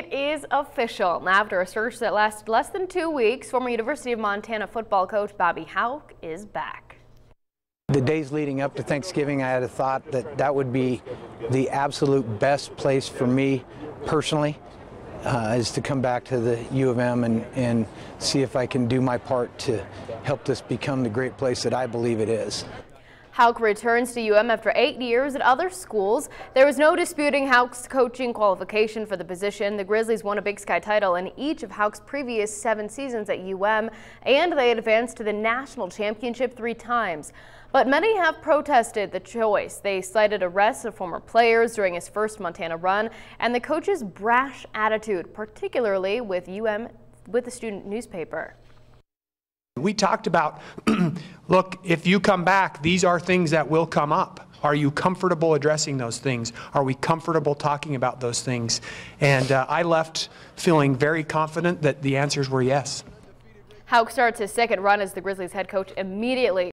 It is official. After a search that lasted less than two weeks, former University of Montana football coach Bobby Hauck is back. The days leading up to Thanksgiving, I had a thought that that would be the absolute best place for me personally, uh, is to come back to the U of M and, and see if I can do my part to help this become the great place that I believe it is. Hauck returns to UM after eight years at other schools. There was no disputing Hauck's coaching qualification for the position. The Grizzlies won a Big Sky title in each of Hauck's previous seven seasons at UM, and they advanced to the national championship three times. But many have protested the choice. They cited arrests of former players during his first Montana run and the coach's brash attitude, particularly with UM with the student newspaper. We talked about, look, if you come back, these are things that will come up. Are you comfortable addressing those things? Are we comfortable talking about those things? And uh, I left feeling very confident that the answers were yes. Hauck starts his second run as the Grizzlies head coach immediately.